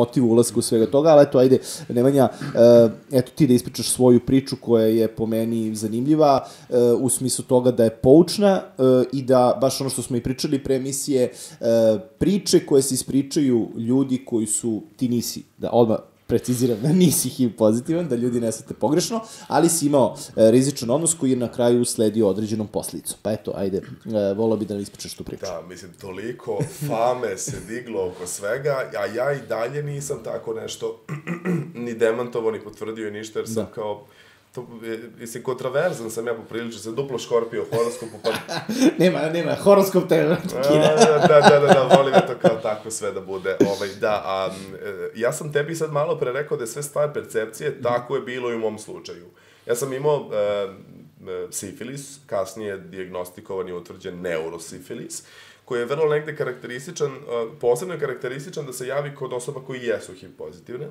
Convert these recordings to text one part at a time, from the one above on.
motiv ulaska u svega toga, ali eto, ajde, Nemanja, uh, eto ti da ispričaš svoju priču koja je po meni zanimljiva, uh, u smislu toga da je poučna uh, i da, baš ono što smo i pričali pre emisije, priče koje se ispričaju ljudi koji su, ti nisi, da odmah preciziram da nisi HIV pozitivan, da ljudi ne svete pogrešno, ali si imao e, rizičan odnos koji je na kraju sledio određenom poslicom. Pa eto, ajde, e, volao bi da li ispričaš tu priču. Da, mislim, toliko fame se diglo oko svega, a ja i dalje nisam tako nešto ni demantovo, ni potvrdio ništa, jer sam da. kao To, mislim, kontraverzan sam ja poprilično, sam duplo škorpio horoskopu, pa... nema, nema, horoskop te kida. da, da, da, da, volim to kao tako sve da bude. Ovaj, da, a ja sam tebi sad malo pre rekao da je sve stvar percepcije, mm. tako je bilo i u mom slučaju. Ja sam imao e, sifilis, kasnije diagnostikovan i utvrđen neurosifilis, koji je vrlo negde karakterističan, posebno je karakterističan da se javi kod osoba koji jesu HIV pozitivne,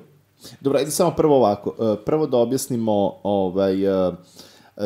Dobro, ajde samo prvo ovako. E, prvo da objasnimo ovaj, e,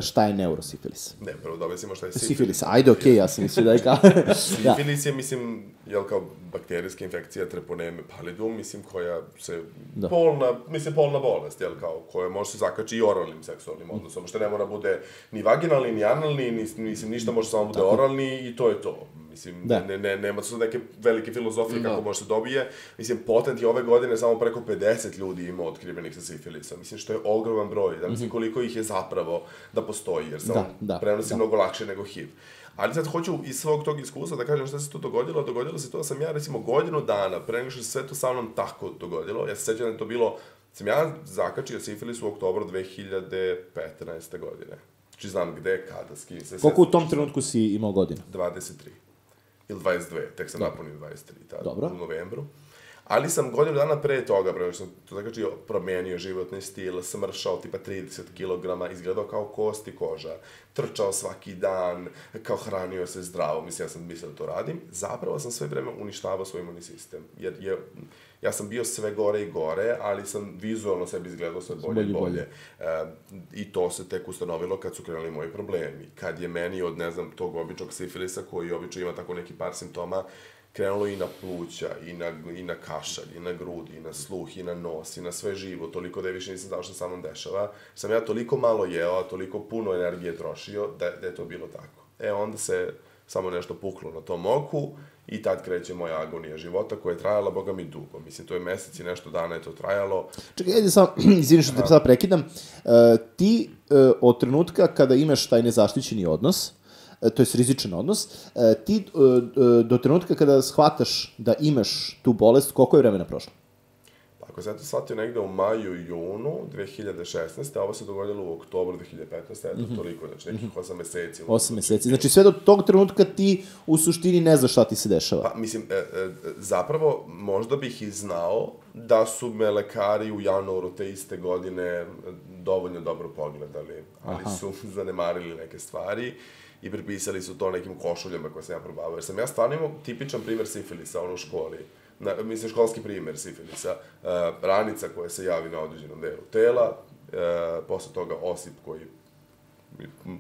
šta je neurosifilis. Ne, prvo da objasnimo šta je sifilis. Sifilis, ajde, okej, okay, ja sam mislio da je kao... sifilis je, mislim, jel kao bakterijska infekcija treponeme pallidum, mislim, koja se... Da. Polna, mislim, polna bolest, jel kao, koja može se zakači i oralnim seksualnim odnosom, što ne mora bude ni vaginalni, ni analni, ni, mislim, ništa može samo bude oralni i to je to. Mislim, da. ne, ne, nema su neke velike filozofije no. kako može se dobije. Mislim, potent je ove godine samo preko 50 ljudi ima otkrivenih sa sifilisom. Mislim, što je ogroman broj. Da mislim, mhm. koliko ih je zapravo da postoji, jer se da, on da, prenosi da. mnogo lakše nego HIV. Ali sad hoću iz svog tog iskustva da kažem šta se tu dogodilo. Dogodilo se to da sam ja recimo godinu dana, pre nego što se sve to sa mnom tako dogodilo, ja se sećam da je to bilo, sam ja zakačio sifilis u oktobru 2015. godine. Znači znam gde, kada, s kim se... Koliko u tom trenutku si imao godina? 23 ili 22, tek sam napunio 23, tada, Dobro. u novembru. Ali sam godinu dana pre toga, pre što sam to znači promenio životni stil, smršao tipa 30 kg, izgledao kao kost i koža, trčao svaki dan, kao hranio se zdravo, mislim ja sam mislio da to radim. Zapravo sam sve vreme uništavao svoj imunni sistem, jer je, ja sam bio sve gore i gore, ali sam vizualno sebi izgledao sve bolje i bolje. bolje. E, I to se tek ustanovilo kad su krenuli moji problemi. Kad je meni od, ne znam, tog običnog sifilisa, koji obično ima tako neki par simptoma, krenulo i na pluća, i na, i na kašalj, i na grudi, i na sluh, i na nos, i na sve živo, toliko da je više nisam znao šta sa mnom dešava. Sam ja toliko malo jeo, toliko puno energije trošio, da, da je to bilo tako. E, onda se samo nešto puklo na tom oku i tad kreće moja agonija života koja je trajala, boga mi, dugo. Mislim, to je mesec i nešto dana je to trajalo. Čekaj, ajde sam, izvini što te sada prekidam. Uh, ti uh, od trenutka kada imaš taj nezaštićeni odnos, to je rizičan odnos, e, ti e, do trenutka kada shvataš da imaš tu bolest, koliko je vremena prošlo? Pa ako sam to shvatio negde u maju i junu 2016. a ovo se dogodilo u oktobru 2015. Eto, mm -hmm. toliko, znači nekih 8 mhm. meseci. 8 meseci, znači sve do tog trenutka ti u suštini ne znaš šta ti se dešava. Pa, mislim, e, e, zapravo, možda bih i znao da su me lekari u januaru te iste godine dovoljno dobro pogledali, ali Aha. su zanemarili neke stvari i pripisali su to nekim košuljama koje sam ja probavao. Jer sam ja stvarno imao tipičan primer sifilisa ono u školi. Na, mislim, školski primer sifilisa. Uh, ranica koja se javi na određenom delu tela, uh, posle toga osip koji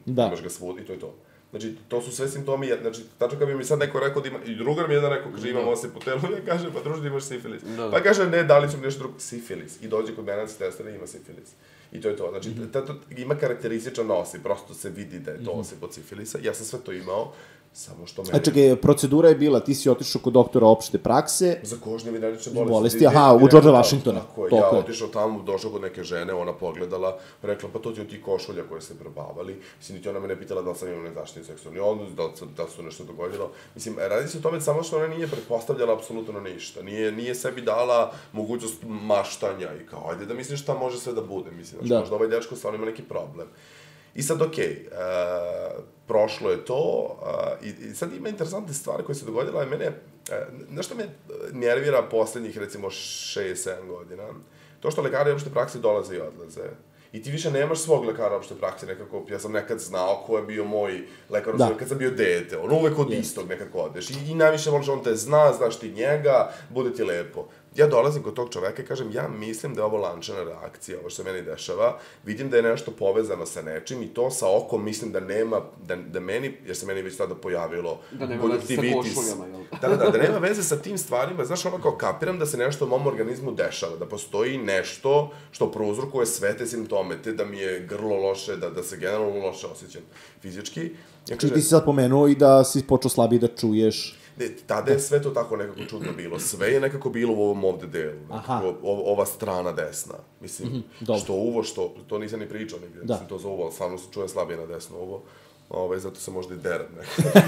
da. imaš ga svud i to je to. Znači, to su sve simptomi, znači, tačno kad bi mi sad neko rekao da ima, i drugar mi jedan rekao, kaže, imam da. osip u telu, ja kažem, pa druži, imaš sifilis. Da. Pa kaže, ne, dali su mi nešto drugo, sifilis. I dođe kod mene na testera ima sifilis. I to je to. Znači, mm -hmm. tato, ima karakterističan osip, prosto se vidi da je to mm -hmm. osip od sifilisa. Ja sam sve to imao. Samo što mene... A čekaj, procedura je bila, ti si otišao kod doktora opšte prakse. Za kožne vinarične bolesti. Bolesti, aha, u George Washingtona. Tako je, ja otišao tamo, došao kod neke žene, ona pogledala, rekla, pa to ti od tih košulja koje ste probavali. Mislim, niti ona me ne pitala da li sam imao nezaštitni seksualni odnos, da li, da su nešto dogodilo. Mislim, radi se o tome samo što ona nije pretpostavljala apsolutno ništa. Nije, nije sebi dala mogućnost maštanja i kao, ajde da misliš šta može sve da bude. Mislim, znači, da. možda ovaj dečko stvarno ima neki problem. I sad, okej, okay, uh, prošlo je to, uh, i, i sad ima interesantne stvari koje se dogodila, i mene, uh, nešto me nervira poslednjih, recimo, 6-7 godina, to što lekari opšte prakse dolaze i odlaze. I ti više nemaš svog lekara opšte prakse, nekako, ja sam nekad znao ko je bio moj lekar, da. kad sam bio dete, on uvek od yes. istog nekako odeš. I, I najviše voliš, on te zna, znaš ti njega, bude ti lepo ja dolazim kod tog čoveka i kažem, ja mislim da je ovo lančana reakcija, ovo što se meni dešava, vidim da je nešto povezano sa nečim i to sa okom mislim da nema, da, da meni, jer se meni već tada pojavilo da nema veze sa košuljama, jel? Da, da, da, da nema veze sa tim stvarima, znaš, ono kao kapiram da se nešto u mom organizmu dešava, da postoji nešto što prouzrokuje sve te simptome, te da mi je grlo loše, da, da se generalno loše osjećam fizički. Ja kažem, ti si sad pomenuo i da si počeo slabije da čuješ Ne, tada je sve to tako nekako čudno bilo. Sve je nekako bilo u ovom ovde delu. Nekako, ova strana desna. Mislim, mm -hmm, što uvo, što, to nisam ni pričao nigde. Da. Mislim, to za uvo, stvarno se čuje slabije na desno uvo. Ovaj, zato se možda i derem nekako.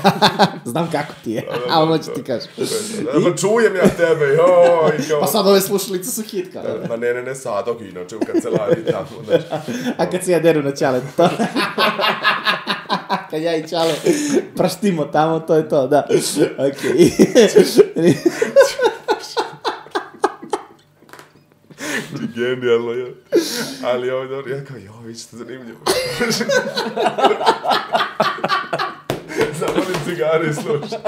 Znam kako ti je, da, da, a ono ću ti kažem. Da, da, da, čujem ja tebe, joj. Kao... Pa sad ove slušalice su hitka. Da, ma ne, ne, ne, sad, dok inače u kancelariji tamo, znaš. a kad se ja deru na ćale, to... kad ja i Čale praštimo tamo, to je to, da. Okay. Genijalno je. Ali ovo je dobro, ja kao, jo, vi ćete zanimljivo. Zavolim cigare i slušam.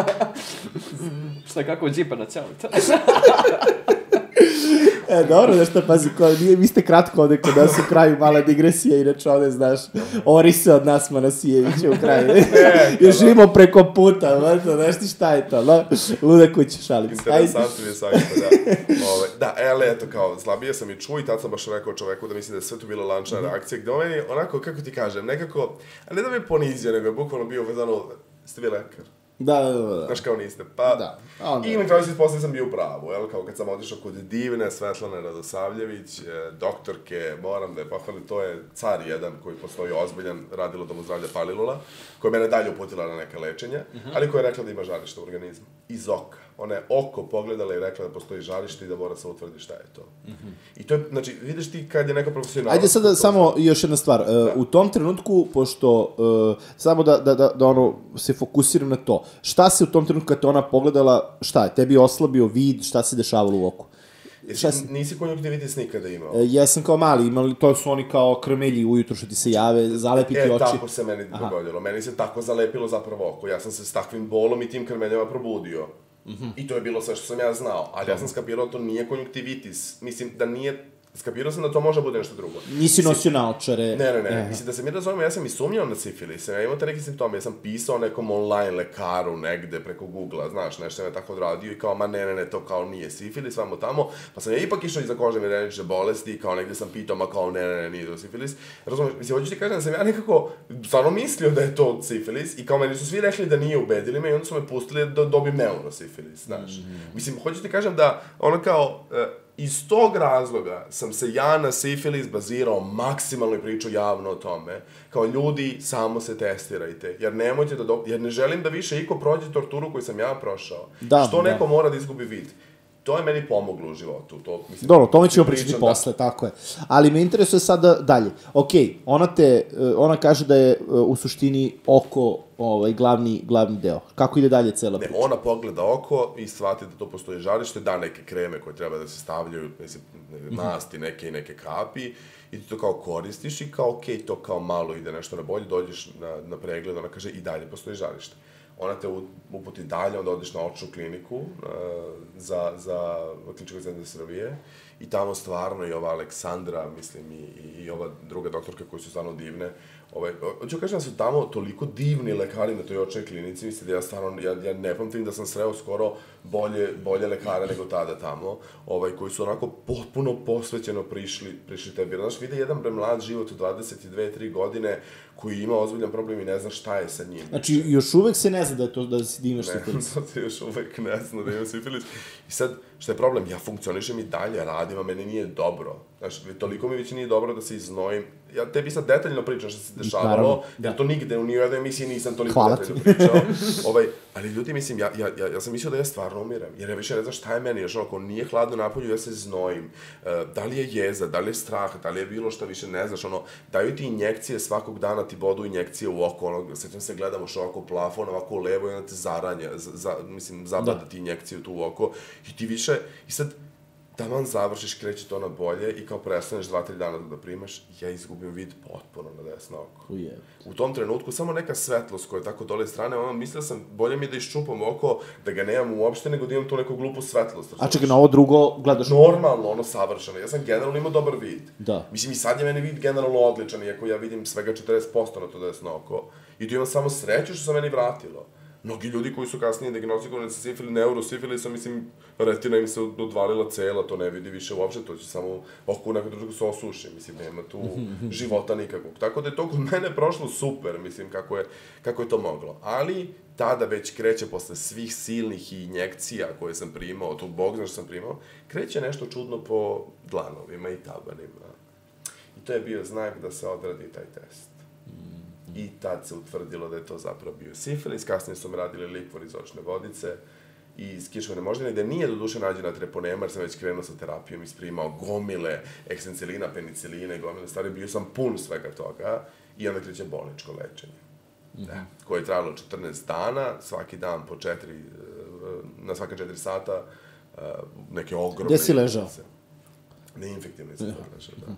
Šta, kako džipa na ćalu? E, dobro, znaš šta, pazi, ko, nije, vi ste kratko ovde kod nas u kraju mala digresija, inače ovde, znaš, ori se od nas Manasijevića u kraju. ne, Još živimo preko puta, znaš, znaš ti šta je to, no? Luda kuća, šalim. Interesantno je svakako, da. Ove, da, e, ali eto, kao, slabije sam i čuo i tad sam baš rekao čoveku da mislim da je sve to bila lančna mm -hmm. reakcija, gde on meni, onako, kako ti kažem, nekako, a ne da me ponizio, nego je bukvalno bio vezano, ste vi lekar? Da, da, da. Znaš kao niste. Pa, da. Onda... I na kraju se ispostavio sam bio u pravu, jel? Kao kad sam otišao kod divne Svetlane Radosavljević, e, doktorke, moram da je pohvalim, to je car jedan koji postoji ozbiljan, radilo domu zdravlja Palilula, koja mene dalje uputila na neka lečenja, uh mhm. -huh. ali koja je rekla da ima žarište u organizmu. Iz oka ona je oko pogledala i rekla da postoji žarište i da mora se utvrdi šta je to. Mm -hmm. I to je, znači, vidiš ti kad je neko profesionalno... Ajde sada samo još jedna stvar. E, da. U tom trenutku, pošto, uh, samo da, da, da, da ono, se fokusiram na to, šta se u tom trenutku kad te ona pogledala, šta je, tebi oslabio vid, šta se dešavalo u oku? Jesi, si... nisi konjunktivitis nikada imao? E, jesam kao mali, imali, to su oni kao krmelji ujutru što ti se jave, zalepiti e, oči. E, tako se meni Aha. dogodilo. Meni se tako zalepilo zapravo oko. Ja sam se s takvim bolom i tim krmeljama probudio. Mm -hmm. I to je bilo sve što sam ja znao. Ali ja sam skapirao da to nije konjunktivitis. Mislim, da nije skapirao sam da to može da bude nešto drugo. Nisi nosio naočare. Ne, ne, ne. Aha. Mislim, da se mi razumemo, ja sam i sumnjao na sifilis. Ja imao te neke simptome, ja sam pisao nekom online lekaru negde preko Google-a, znaš, nešto je tako odradio i kao, ma ne, ne, ne, to kao nije sifilis, vamo tamo. Pa sam ja ipak išao iza kože mirenične bolesti i kao negde sam pitao, ma kao, ne, ne, ne, nije to sifilis. Razumeš, mislim, hoću ti kažem da sam ja nekako stvarno mislio da je to sifilis i kao meni su svi rekli da nije, ubedili me i onda su me pustili da dobijem neurosifilis, znaš. Mm -hmm. Mislim, hoću ti kažem da ono kao, uh, iz tog razloga sam se ja na sifilis bazirao maksimalno i pričao javno o tome. Kao ljudi, samo se testirajte. Jer nemojte da do... jer ne želim da više iko prođe torturu koju sam ja prošao. Da, Što da. neko mora da izgubi vid to je meni pomoglo u životu. To, mislim, Dobro, tome ćemo pričati da... posle, tako je. Ali me interesuje sada dalje. Ok, ona te, eh, ona kaže da je eh, u suštini oko ovaj, glavni, glavni deo. Kako ide dalje cela priča? Ne, ona pogleda oko i shvati da to postoji žarište, da neke kreme koje treba da se stavljaju, mislim, masti neke i neke kapi, i ti to kao koristiš i kao, ok, to kao malo ide nešto na bolje, dođeš na, na pregled, ona kaže i dalje postoji žarište ona te uputi dalje, onda odeš na očnu kliniku uh, za, za kliničkog centra Srbije i tamo stvarno i ova Aleksandra, mislim, i, i ova druga doktorka koji su stvarno divne, Ovaj, hoću kažem da su tamo toliko divni lekari na toj očoj klinici, mislim da ja stvarno, ja, ja ne pamtim da sam sreo skoro bolje, bolje lekare nego tada tamo, ovaj, koji su onako potpuno posvećeno prišli, prišli tebi. Znaš, vide jedan bre mlad život u 22-3 godine koji ima ozbiljan problem i ne zna šta je sa njim. Znači, još uvek se ne zna da, je to, da si da imaš sifilis. Ne, se još uvek ne zna da imam sifilis. I sad, šta je problem? Ja funkcionišem i dalje, radim, a meni nije dobro. Znaš, toliko mi već nije dobro da se iznojim. Ja tebi sad detaljno pričam šta se dešavalo, Naravno, da. jer to nigde u nijednoj emisiji nisam toliko Hvala detaljno pričao. ovaj, ali ljudi, mislim, ja, ja, ja, ja sam mislio da ja stvarno umirem, jer ja više ne znam šta je meni, još ako nije hladno napolju, ja se znojim. Uh, da li je jeza, da li je strah, da li je bilo šta više, ne znaš, ono, daju ti injekcije svakog dana, ti bodu injekcije u oko, ono, sećam se, gledamo što ovako plafon, ovako u levo i onda te zaranje, za, za, mislim, zabada da. ti injekciju tu u oko, i ti više, i sad, taman završiš, kreće to na bolje i kao prestaneš dva, tri dana da primaš, ja izgubim vid potpuno na desno oko. Uje. U tom trenutku samo neka svetlost koja je tako dole strane, ono, mislio sam, bolje mi je da iščupam oko, da ga nemam uopšte, nego da imam tu neku glupu svetlost. A čekaj, na ovo drugo gledaš... Normalno, ono, savršeno. Ja sam generalno imao dobar vid. Da. Mislim, i sad je meni vid generalno odličan, iako ja vidim svega 40% na to desno oko. I tu imam samo sreću što se meni vratilo mnogi ljudi koji su kasnije diagnostikovani sa sifili, neurosifilisom, mislim, retina im se odvalila cela, to ne vidi više uopšte, to će samo oko u nekom se osuši, mislim, nema tu života nikakvog. Tako da je to kod mene prošlo super, mislim, kako je, kako je to moglo. Ali, tada već kreće posle svih silnih injekcija koje sam primao, tu bog zna što sam primao, kreće nešto čudno po dlanovima i tabanima. I to je bio znak da se odradi taj test i tad se utvrdilo da je to zapravo bio sifilis. Kasnije su mi radili likvor iz očne vodice i iz kišovne moždine, da nije do duše nađena treponema, jer sam već krenuo sa terapijom, isprimao gomile eksencilina, peniciline, gomile stvari, bio sam pun svega toga i onda kreće bolničko lečenje. Mm -hmm. Da, koje je trajalo 14 dana, svaki dan po 4, eh, na svaka 4 sata, eh, neke ogromne... Gde si ležao? Neinfektivni sam ja. ležao, da.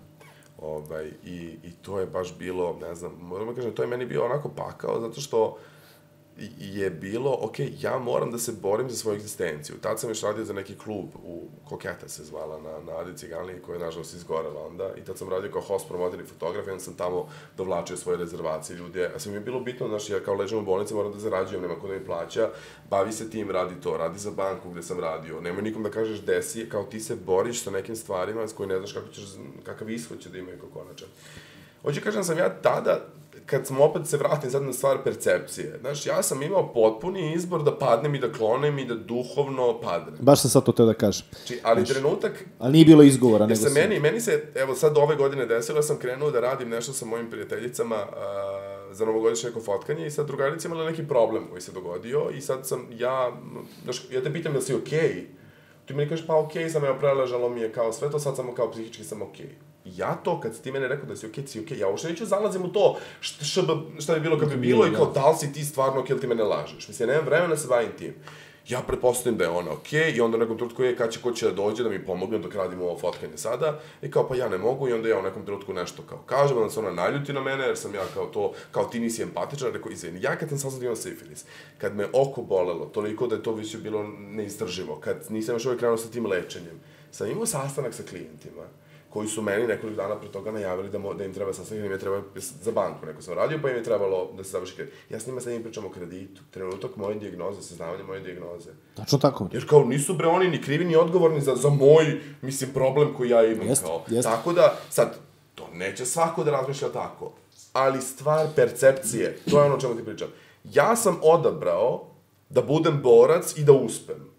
Ovaj, i, I to je baš bilo, ne znam, moram da kažem, to je meni bio onako pakao, zato što je bilo, ok, ja moram da se borim za svoju egzistenciju. Tad sam još radio za neki klub, u Koketa se zvala, na, na Adi Ciganliji, koja je nažalost izgorela onda, i tad sam radio kao host promoter i fotograf, i onda sam tamo dovlačio svoje rezervacije ljudi. A sam mi je bilo bitno, znaš, ja kao ležem u bolnici moram da zarađujem, nema ko da mi plaća, bavi se tim, radi to, radi za banku gde sam radio, nemoj nikom da kažeš desi, kao ti se boriš sa nekim stvarima s koji ne znaš kako ćeš, kakav ishod će da imaju kao konačan. Hoće kažem sam ja tada kad smo opet se vratim sad na stvar percepcije, znaš, ja sam imao potpuni izbor da padnem i da klonem i da duhovno padnem. Baš sam sad to teo da kažem. Znači, ali znaš, trenutak... Ali nije bilo izgovora, nego se meni, meni se, evo sad ove godine desilo, ja sam krenuo da radim nešto sa mojim prijateljicama uh, za novogodišnje neko fotkanje i sad drugarica imala neki problem koji se dogodio i sad sam ja, znaš, ja te pitam da si okej, okay? ti mi kažeš pa okej okay, sam, evo preležalo mi je kao sve to, sad sam kao psihički sam okej. Okay ja to, kad ti mene rekao da si okej, okay, si okej, okay, ja uopšte neću zalazim u to šta, šta, šta bi bilo kad bi bilo i kao da li si ti stvarno okej okay, ili ti mene lažeš. Mislim, ja nemam vremena da se bavim tim. Ja pretpostavim da je ona okej okay, i onda u nekom trenutku je kad će ko će da dođe da mi pomogne dok radimo ovo fotkanje sada i kao pa ja ne mogu i onda ja u nekom trenutku nešto kao kažem, onda se ona naljuti na mene jer sam ja kao to, kao ti nisi empatičan, rekao izvini, ja kad sam saznao da imam sifilis, kad me oko bolelo, toliko da je to više bilo neizdrživo, kad nisam još uvijek krenuo sa tim lečenjem, sam imao sastanak sa klijentima koji su meni nekoliko dana pre toga najavili da, mo, da im treba sastanak, da im je treba za banku, neko sam radio, pa im je trebalo da se završi kredit. Ja s njima sad im pričam o kreditu, trenutak moje dijagnoze, saznavanje moje dijagnoze. Tačno tako. Jer kao nisu bre oni ni krivi ni odgovorni za, za moj, mislim, problem koji ja imam. Jest, kao. Jest. Tako da, sad, to neće svako da razmišlja tako, ali stvar percepcije, to je ono o čemu ti pričam. Ja sam odabrao da budem borac i da uspem